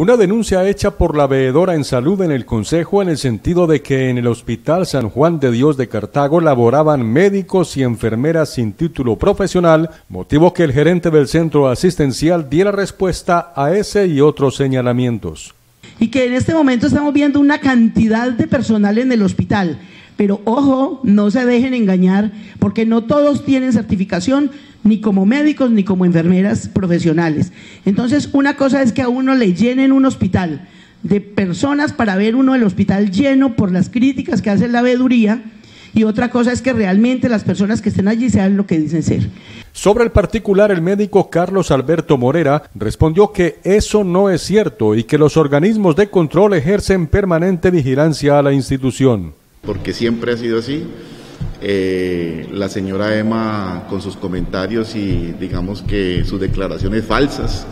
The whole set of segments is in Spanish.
Una denuncia hecha por la veedora en salud en el Consejo en el sentido de que en el Hospital San Juan de Dios de Cartago laboraban médicos y enfermeras sin título profesional, motivo que el gerente del centro asistencial diera respuesta a ese y otros señalamientos. Y que en este momento estamos viendo una cantidad de personal en el hospital pero ojo, no se dejen engañar, porque no todos tienen certificación, ni como médicos, ni como enfermeras profesionales. Entonces, una cosa es que a uno le llenen un hospital de personas para ver uno el hospital lleno por las críticas que hace la veeduría, y otra cosa es que realmente las personas que estén allí sean lo que dicen ser. Sobre el particular, el médico Carlos Alberto Morera respondió que eso no es cierto y que los organismos de control ejercen permanente vigilancia a la institución porque siempre ha sido así. Eh, la señora Emma con sus comentarios y digamos que sus declaraciones falsas,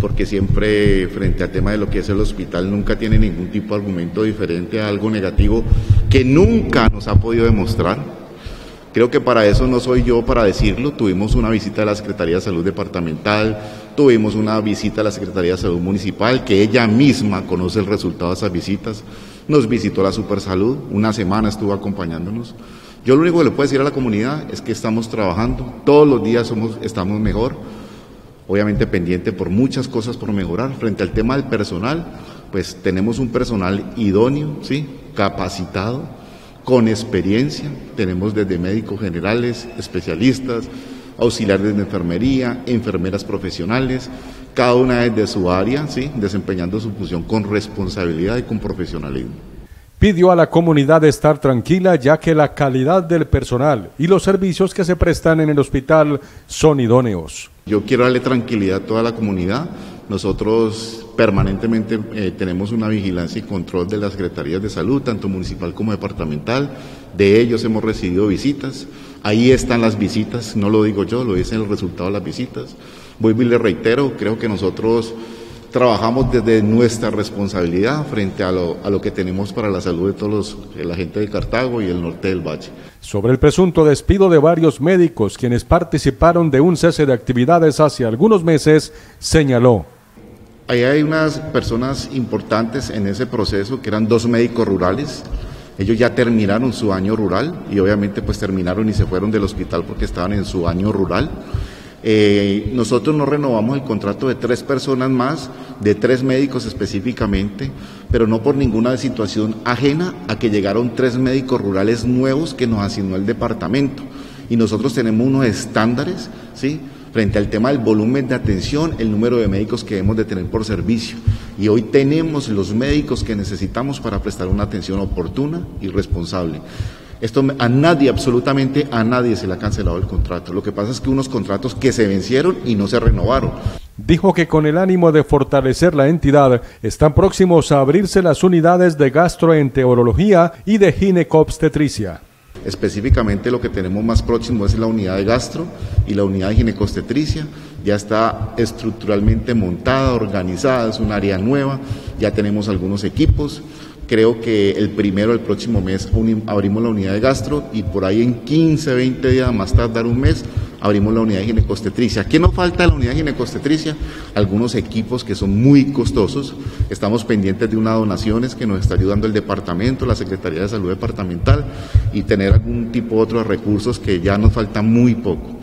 porque siempre frente al tema de lo que es el hospital nunca tiene ningún tipo de argumento diferente a algo negativo que nunca nos ha podido demostrar. Creo que para eso no soy yo para decirlo. Tuvimos una visita de la Secretaría de Salud Departamental, tuvimos una visita de la Secretaría de Salud Municipal, que ella misma conoce el resultado de esas visitas. Nos visitó la Supersalud, una semana estuvo acompañándonos. Yo lo único que le puedo decir a la comunidad es que estamos trabajando, todos los días somos, estamos mejor, obviamente pendiente por muchas cosas por mejorar. Frente al tema del personal, pues tenemos un personal idóneo, ¿sí? capacitado, con experiencia, tenemos desde médicos generales, especialistas, auxiliares de enfermería, enfermeras profesionales, cada una desde su área, ¿sí? desempeñando su función con responsabilidad y con profesionalismo. Pidió a la comunidad estar tranquila ya que la calidad del personal y los servicios que se prestan en el hospital son idóneos. Yo quiero darle tranquilidad a toda la comunidad. Nosotros permanentemente eh, tenemos una vigilancia y control de las secretarías de salud, tanto municipal como departamental. De ellos hemos recibido visitas. Ahí están las visitas, no lo digo yo, lo dice el resultado de las visitas. Voy y le reitero, creo que nosotros trabajamos desde nuestra responsabilidad frente a lo, a lo que tenemos para la salud de todos los, la gente de Cartago y el norte del Valle. Sobre el presunto despido de varios médicos quienes participaron de un cese de actividades hace algunos meses, señaló. Ahí hay unas personas importantes en ese proceso que eran dos médicos rurales. Ellos ya terminaron su año rural y obviamente pues terminaron y se fueron del hospital porque estaban en su año rural. Eh, nosotros no renovamos el contrato de tres personas más, de tres médicos específicamente, pero no por ninguna situación ajena a que llegaron tres médicos rurales nuevos que nos asignó el departamento. Y nosotros tenemos unos estándares, ¿sí? Frente al tema del volumen de atención, el número de médicos que debemos de tener por servicio. Y hoy tenemos los médicos que necesitamos para prestar una atención oportuna y responsable. Esto a nadie, absolutamente a nadie se le ha cancelado el contrato. Lo que pasa es que unos contratos que se vencieron y no se renovaron. Dijo que con el ánimo de fortalecer la entidad están próximos a abrirse las unidades de gastroenterología y de ginecobstetricia. Específicamente lo que tenemos más próximo es la unidad de gastro y la unidad de ginecostetricia. Ya está estructuralmente montada, organizada, es un área nueva, ya tenemos algunos equipos. Creo que el primero del próximo mes abrimos la unidad de gastro y por ahí en 15, 20 días más tardar un mes abrimos la unidad de ginecostetricia. ¿Qué nos falta de la unidad de ginecostetricia? Algunos equipos que son muy costosos. Estamos pendientes de unas donaciones que nos está ayudando el departamento, la Secretaría de Salud Departamental y tener algún tipo de otros recursos que ya nos falta muy poco.